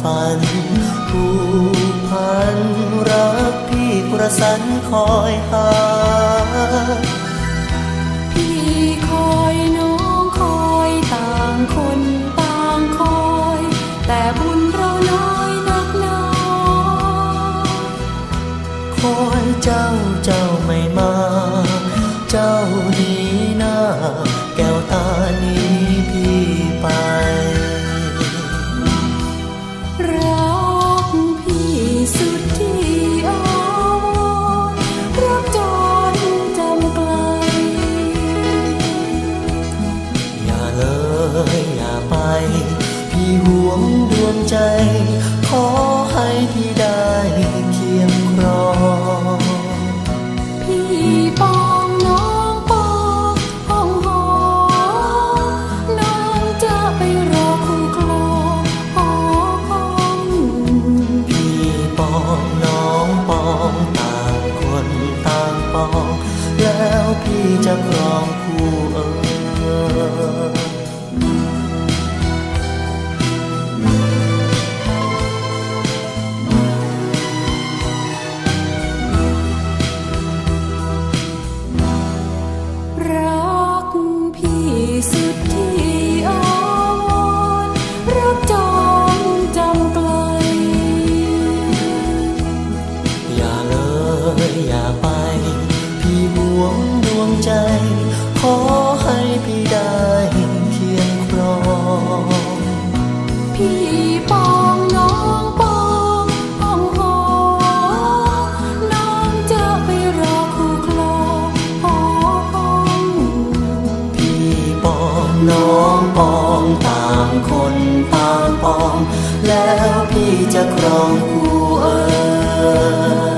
ฝันผูกพันรักพี่กระสันคอยหาพี่คอยน งดวงใจ ขอให้พี่ได้เคียงครอง พี่ปองน้องปองห้องหอน้องจะไปรอคู่ครองหอห้องพี่ปองน้องปองต่างคนต่างปอง แล้วพี่จะครองคู่เออ น้องปองต่างคนต่างปอง แล้วพี่จะครองคู่เอ่ย